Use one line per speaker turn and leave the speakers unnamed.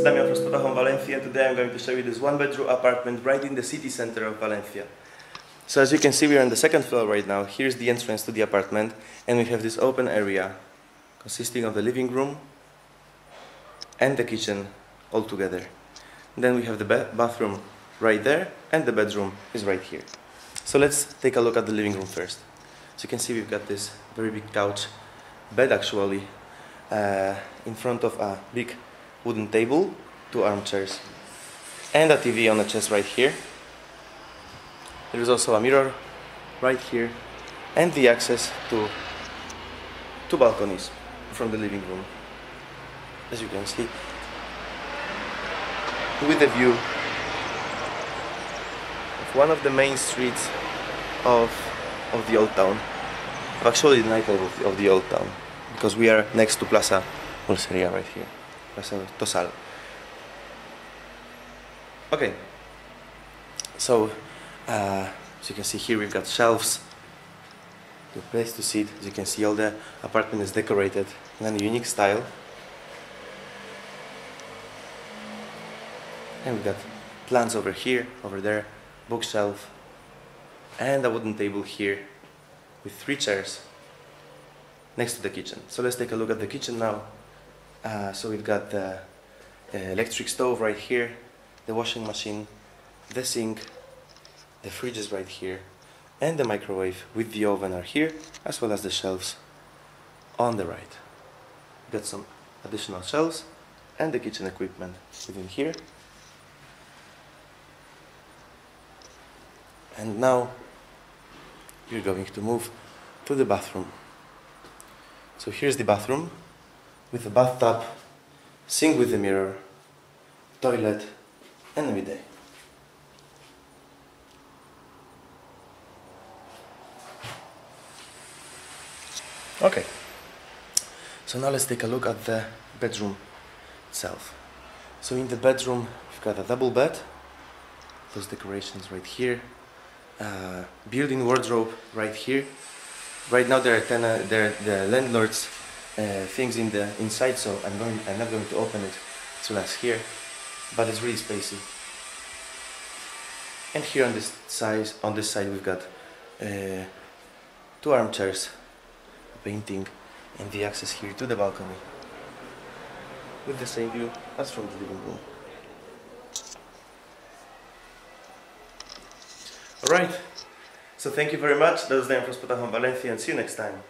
is Damian from Valencia. Today I'm going to show you this one bedroom apartment right in the city center of Valencia. So as you can see we are on the second floor right now. Here's the entrance to the apartment and we have this open area consisting of the living room and the kitchen all together. Then we have the bathroom right there and the bedroom is right here. So let's take a look at the living room first. So you can see we've got this very big couch, bed actually, uh, in front of a big wooden table, two armchairs, and a TV on the chest right here. There is also a mirror right here, and the access to two balconies from the living room, as you can see, with a view of one of the main streets of, of the old town, actually the of, of the old town, because we are next to Plaza Pulseria right here. Tosal. Okay, so uh, as you can see here we've got shelves, the place to sit. As you can see all the apartment is decorated in a unique style. And we've got plants over here, over there, bookshelf, and a wooden table here with three chairs next to the kitchen. So let's take a look at the kitchen now. Uh, so we've got the electric stove right here, the washing machine, the sink, the fridge is right here, and the microwave with the oven are here, as well as the shelves on the right. We've Got some additional shelves and the kitchen equipment within here. And now we're going to move to the bathroom. So here's the bathroom with a bathtub, sink with a mirror, toilet, and a bidet. Okay, so now let's take a look at the bedroom itself. So in the bedroom, we've got a double bed, those decorations right here, uh, built-in wardrobe right here. Right now there are, ten, uh, there the landlord's uh, things in the inside, so I'm going. I'm not going to open it well as here, but it's really spacey. And here on this side, on this side, we've got uh, two armchairs, a painting, and the access here to the balcony with the same view as from the living room. Alright, so thank you very much. That was Dan from Spotahome Valencia and see you next time.